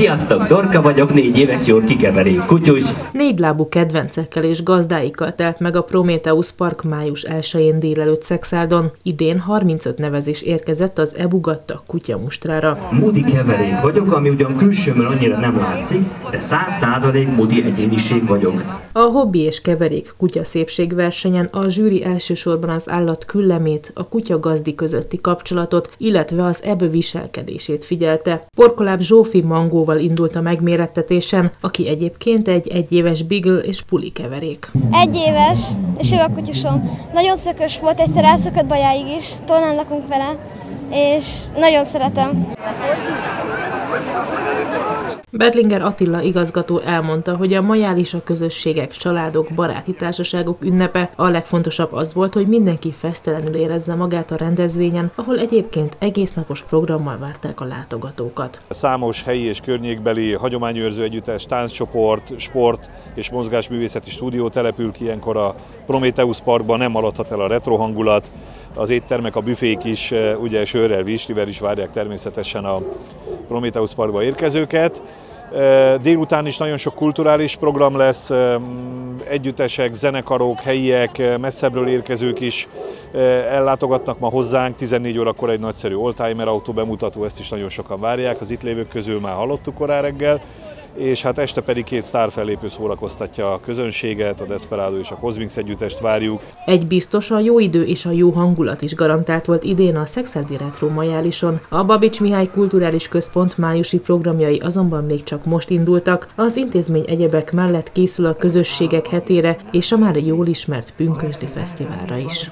Sziasztok, Dorka vagyok, négy éves jól kikeverék kutyus. Négylábú kedvencekkel és gazdáikkal telt meg a Prometheus Park május 1-én délelőtt Szexáldon. Idén 35 nevezés érkezett az Ebugatta kutyamustrára. Mudi keverék vagyok, ami ugyan külsőmön annyira nem látszik, de száz százalék mudi egyéniség vagyok. A hobbi és keverék kutya szépségversenyen a zsűri elsősorban az állat küllemét, a kutya gazdi közötti kapcsolatot, illetve az ebb viselkedését figyelte. Porkoláb Zsófi Mangóval indult a megmérettetésen, aki egyébként egy egyéves Beagle és puli keverék. Egy éves, és ő a kutyusom. Nagyon szökös volt, egyszer elszökött bajáig is, tolnán lakunk vele, és nagyon szeretem. Berlinger Attila igazgató elmondta, hogy a majális a közösségek, családok, baráti társaságok ünnepe. A legfontosabb az volt, hogy mindenki fesztelenül érezze magát a rendezvényen, ahol egyébként egész napos programmal várták a látogatókat. Számos helyi és környékbeli hagyományőrző együttes, tánccsoport, sport és mozgásművészeti stúdió települ ki ilyenkor a Prometheus Parkban, nem maradhat el a retro hangulat, az éttermek, a büfék is ugye sörrel, vízslivel is várják természetesen a Prometheus Parkba érkezőket. Délután is nagyon sok kulturális program lesz, együttesek, zenekarok, helyiek, messzebbről érkezők is ellátogatnak ma hozzánk. 14 órakor egy nagyszerű oldtimer autó bemutató, ezt is nagyon sokan várják, az itt lévők közül már hallottuk korán reggel és hát este pedig két sztárfellépő szórakoztatja a közönséget, a Desperado és a Cosmix együttest várjuk. Egy biztos, a jó idő és a jó hangulat is garantált volt idén a Szexádi Retro Majálison. A Babics Mihály Kulturális Központ májusi programjai azonban még csak most indultak. Az intézmény egyebek mellett készül a közösségek hetére és a már jól ismert Pünkösdi Fesztiválra is.